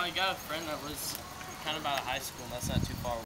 I got a friend that lives kind of out of high school, and that's not too far